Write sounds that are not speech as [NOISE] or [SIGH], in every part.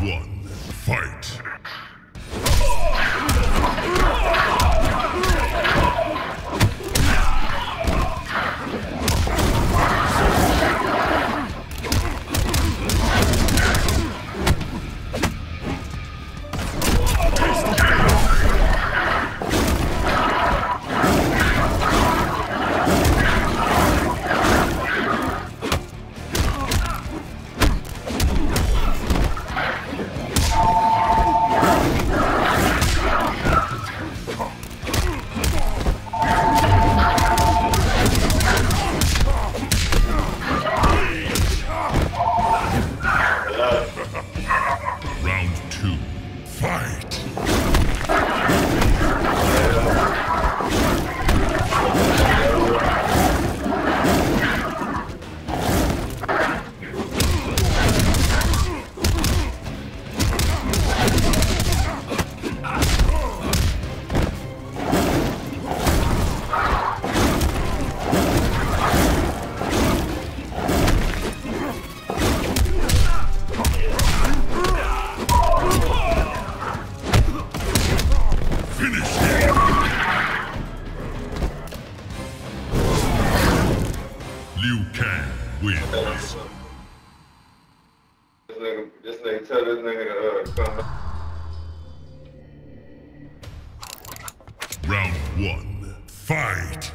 one, fight. Fight.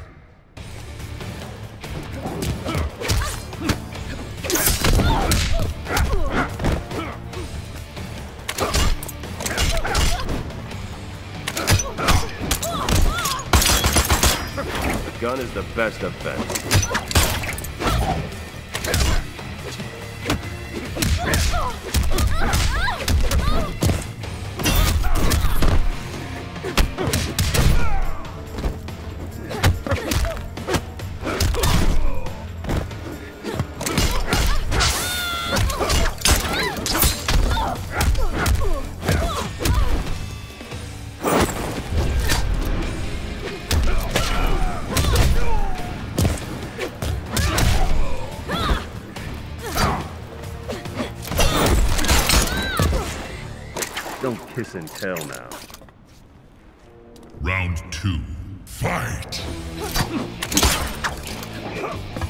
The gun is the best defense. Kiss and tell now. Round two, fight. [LAUGHS]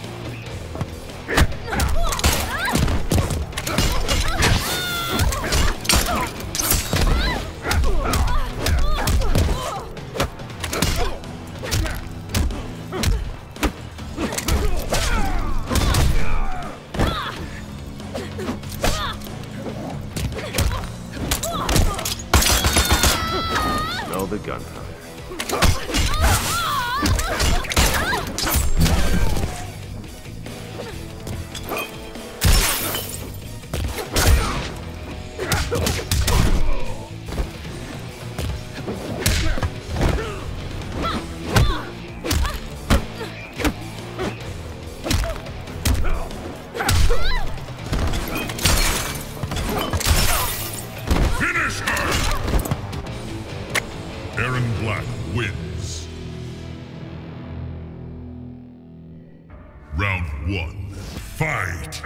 gunpowder. Erron Black wins. Round one, fight.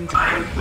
mind.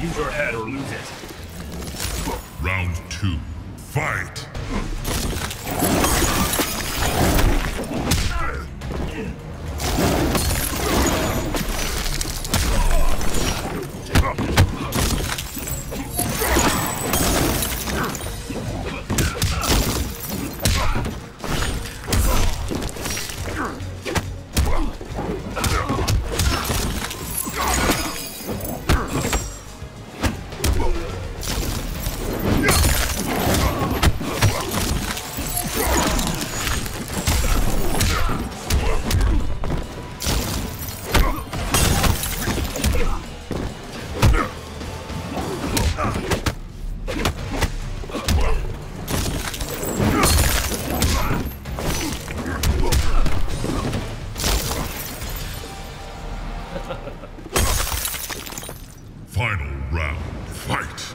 Use your head or lose it. Round two. Fight! Final round. Fight!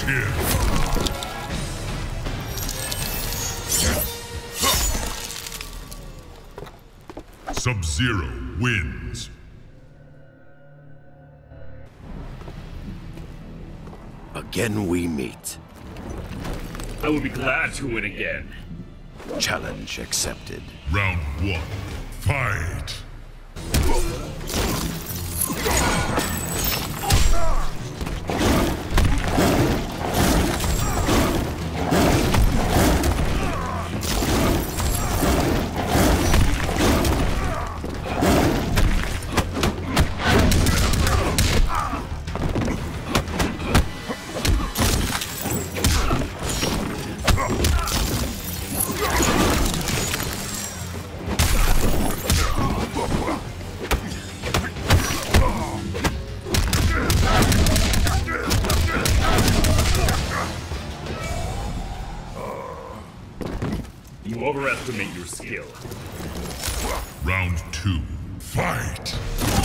Finish him! Sub-Zero wins. Again we meet. I will be glad to win again. Challenge accepted. Round one. Fight! Overestimate your skill. Round two. Fight!